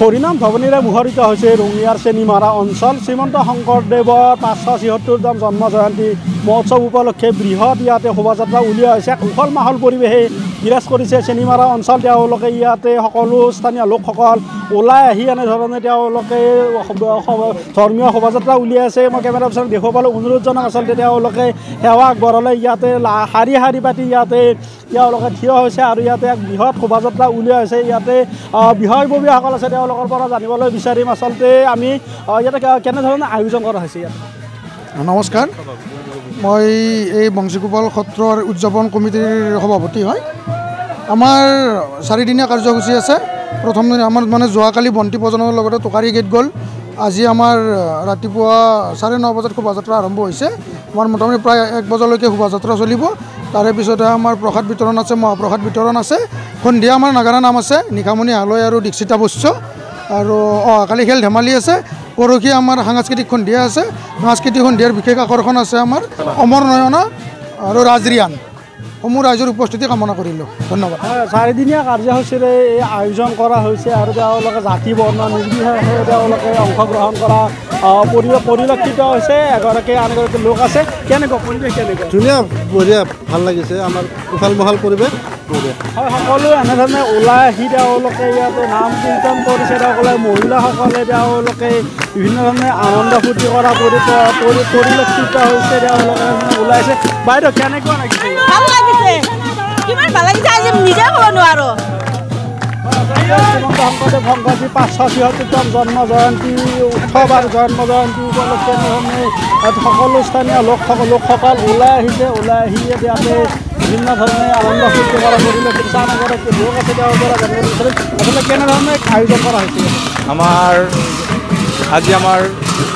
হৰিনাম ধৱনীৰে মুখৰিত হৈছে ৰঙিয়াৰ চেনিমাৰা অঞ্চল। শ্ৰীমন্ত শংকৰদেৱৰ পাঁচশ ছিসত্তৰতম জন্ম জয়ন্তী মহোৎসৱ উপলক্ষে বৃহৎ ইয়াতে শোভাযাত্ৰা উলিওৱা হৈছে। উখল মাহল পৰিৱেশে বিৰাজ কৰিছে চেনিমাৰা অঞ্চল তেওঁলোকে ইয়াতে সকলো স্থানীয় লোকসকল ওলাই আহি এনেধৰণে তেওঁলোকে ধৰ্মীয় শোভাযাত্ৰা উলিয়াইছে মই কেমেৰা পাৰ্চনক দেখুৱাব পালোঁ অনুৰোধ জনাক আচলতে তেওঁলোকে সেৱা আগবঢ়ালে। ইয়াতে শাৰী শাৰী পাতি ইয়াতে তেওঁলোকে থিয় হৈছে আৰু ইয়াতে এক বৃহৎ শোভাযাত্ৰা উলিওৱা হৈছে। ইয়াতে বিষয়ববীয়াসকল আছে তেওঁলোকৰ পৰা জানিবলৈ বিচাৰিম। আচলতে আমি ইয়াতে কেনেধৰণে আয়োজন কৰা হৈছে ইয়াত? নমস্কাৰ। মই এই বংশীগোপাল সত্ৰৰ উদযাপন কমিটিৰ সভাপতি হয়। আমাৰ চাৰিদিনীয়া কাৰ্যসূচী আছে। প্ৰথম দিনা আমাৰ মানে যোৱাকালি বন্তি প্ৰজনৰ লগতে টোকাৰী গীত গ'ল। আজি আমাৰ ৰাতিপুৱা চাৰে ন বজাত শোভাযাত্ৰা আৰম্ভ হৈছে। আমাৰ মোটামুটি প্ৰায় এক বজালৈকে শোভাযাত্ৰা চলিব। তাৰে পিছতে আমাৰ প্ৰসাদ বিতৰণ আছে মহাপ্ৰসাদ বিতৰণ আছে। সন্ধিয়া আমাৰ নাগাৰা নাম আছে নিশামণি হালৈ আৰু দীক্ষিতা বস্য। আৰু অহাকালি খেল ধেমালি আছে। পৰহি আমাৰ সাংস্কৃতিক সন্ধিয়া আছে। সাংস্কৃতিক সন্ধিয়াৰ বিশেষ আকৰ্ষণ আছে আমাৰ অমৰ নয়না আৰু ৰাজৰিয়ান। সমূহ ৰাইজৰ উপস্থিতি কামনা কৰিলোঁ। ধন্যবাদ। হয়, চাৰিদিনীয়া কাৰ্যসূচীৰে এই আয়োজন কৰা হৈছে আৰু তেওঁলোকে জাতি বৰ্ণ নিৰ্বিশেষে তেওঁলোকে অংশগ্ৰহণ কৰা পৰিলক্ষিত হৈছে। এগৰাকী আন এগৰাকী লোক আছে। কেনেকুৱা পৰিৱেশ কেনেকুৱা? ধুনীয়া বঢ়িয়া ভাল লাগিছে। আমাৰ উখাল মহাল পৰিৱেশ হয় সকলোৱে এনেধৰণে ওলাই আহি তেওঁলোকে ইয়াতে নাম কীৰ্তন কৰিছে। তেওঁলোকে মহিলাসকলে তেওঁলোকে বিভিন্ন ধৰণে আনন্দ ফূৰ্তি কৰা পৰি পৰি- পৰিলক্ষিত হৈছে। তেওঁলোকে ওলাইছে। বাইদেউ কেনেকুৱা লাগিছে? লাগিছে কিমান ভাল লাগিছে আজি নিজে ক'ব নোৱাৰোঁ। শ্ৰীমন্ত শংকৰদেৱ পাঁচশ জন্ম জয়ন্তী উৎসৱ আৰু জন্ম জয়ন্তী উপলক্ষে সকলো স্থানীয় লোকসকল লোকসকল ওলাই আহিছে ওলাই আহি ইয়াতে বিভিন্ন ধৰণে আনন্দ ফূৰ্তি কৰা এগৰাকী লোক আছে তেওঁৰ পৰা জানিব বিচাৰিম আচলতে কেনেধৰণে আয়োজন কৰা হৈছে? আমাৰ আজি আমাৰ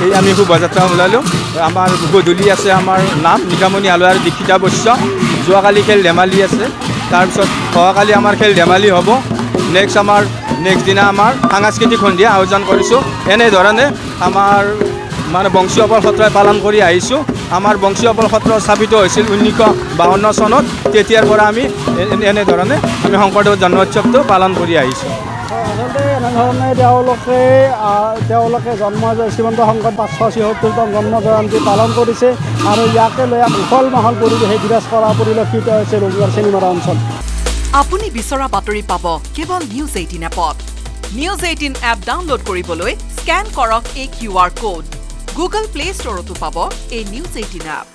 এই আমি শোভাযাত্ৰা ওলালোঁ। আমাৰ গধূলি আছে আমাৰ নাম নিকামণি আলু আৰু দীক্ষিতা বৈশ্য। যোৱাকালি খেল ধেমালি আছে তাৰপিছত অহাকালি আমাৰ খেল ধেমালি হ'ব। নেক্সট আমাৰ নেক্সট দিনা আমাৰ সাংস্কৃতিক সন্ধিয়া আয়োজন কৰিছোঁ। এনেধৰণে আমাৰ মানে বংশীয়পল সত্ৰই পালন কৰি আহিছোঁ। আমাৰ বংশীয়পল সত্ৰ স্থাপিত হৈছিল ঊনৈছশ বাৱন্ন চনত। তেতিয়াৰ পৰা আমি এনেধৰণে আমি শংকৰদেৱৰ জন্মোৎসৱটো পালন কৰি আহিছোঁ। এনেধৰণে তেওঁলোকে তেওঁলোকে জন্ম শ্ৰীমন্ত শংকৰ পাঁচশ ছিসত্তৰতম জন্ম জয়ন্তী পালন কৰিছে আৰু ইয়াকে লৈ উখল মাহল পৰিৱেশে বিৰাজ কৰা পৰিলক্ষিত হৈছে ৰঙিয়াৰ চেনিমাৰা অঞ্চল। আপুনি বিচৰা বাতৰি পাব কেৱল নিউজ এইটিন এপত। নিউজ এইটিন এপ ডাউনলোড কৰিবলৈ স্কেন কৰক এই Q R code. Google Play ষ্টৰতো পাব এই নিউজ এইটিন এপ।